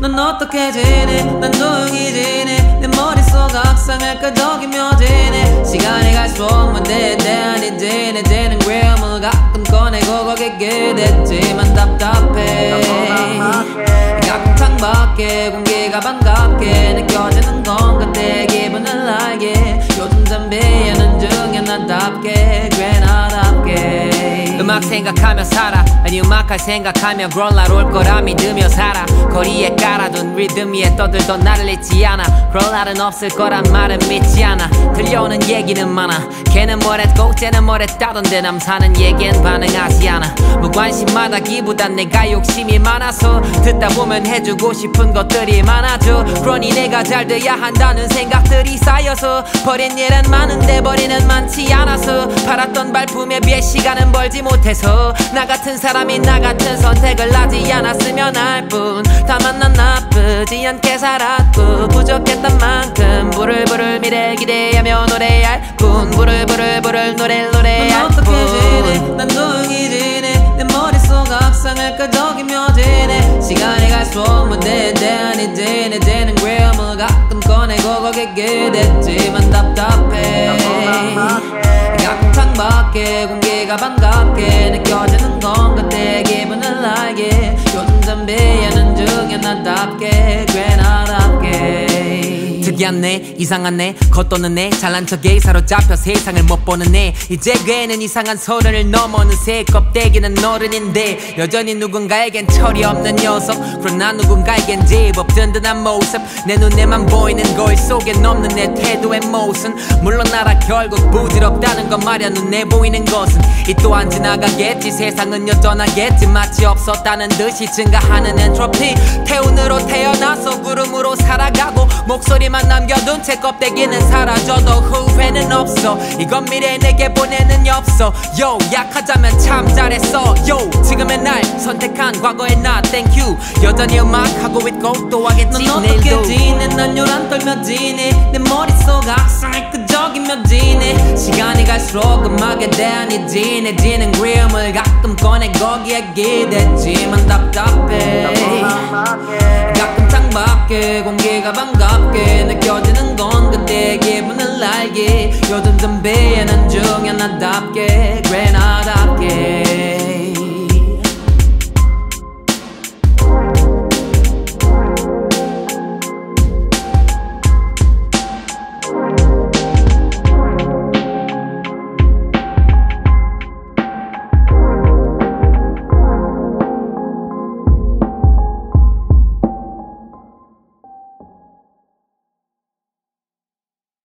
넌 어떻게 지내? 난 조용히 지내. 내 머릿속 악상을 끄적이며 지내. 시간이 갈수록 문제에 대한 이제 이제는 그램을 가끔 꺼내고 거기게 됐지만 답답해. 가끔 창밖에 공기가 반갑게 느껴지는 건 그때 기분을 알게. 요즘 담배하는 중에 나답게 음악 생각하며 살아. 아니 음악할 생각하며 그럴날 올 거라 믿으며 살아. 거리에 깔아둔 리듬 위에 떠들던 나를 잊지 않아. 그럴 날은 없을 거란 말은 믿지 않아. 들려오는 얘기는 많아. 걔는 뭐랬고 쟤는 뭐랬다던데 남 사는 얘기엔 반응하지 않아. 무관심하다기보단 내가 욕심이 많아서 듣다 보면 해주고 싶은 것들이 많아져. 그러니 내가 잘 돼야 한다는 생각들이 쌓여서 버린 일은 많은데 버리는 많지 않아서. 팔았던 발품에 비해 시간은 벌지 못 해서 나 같은 사람이 나 같은 선택을 하지 않았으면 할 뿐. 다만 난 나쁘지 않게 살았고 부족했던 만큼 부를 부를 미래 기대하며 노래할 뿐. 부를 부를 부를 노래를 넌 노래할 어떻게 지내? 뿐난 조용히 지내? 내 머릿속 악상을 끄적이며 지내 시간이 갈수록 문제에 대한 이제 이제는 그램을 가끔 꺼내고 거기게 됐지만 답답해. 가끔 창밖에 공기가 반갑게 느껴지는 건 그때 기분을 알게. 요즘 담배하는 중에 나답게. 꽤나 내 이상한 내 겉도는 내 잘난 척에 사로잡혀 세상을 못 보는 내 이제 괜은 이상한 서른을 넘어는 새 껍데기는 어른인데 여전히 누군가에겐 철이 없는 녀석. 그러나 누군가에겐 제법 든든한 모습. 내 눈에만 보이는 거울 속에 넘는 내 태도의 모습 물론 나라 결국 부질없다는 것 말야 눈에 보이는 것은 이 또한 지나가겠지. 세상은 여전하겠지. 마치 없었다는 듯이 증가하는 엔트로피. 태운으로 태어나서 구름으로 살아가고 목소리만 남겨둔 채 껍데기는 사라져도 후회는 없어. 이건 미래 내게 보내는 엽서 요약하자면 참 잘했어. 요 지금의 날 선택한 과거의 나. Thank you 여전히 음악하고 있고 또 하겠지. 넌 어떻게 지내? 난 요란 떨며 지내. 내 머릿속 악상을 끄적이며 지내. 시간이 갈수록 음악에 대한 이 진해지는 그림을 가끔 꺼내 거기에 기댔지만 답답해 공기가 반갑게 느껴지는 건 그때 기분을 알게 요즘 담배하는 중에 나답게 꽤 나답게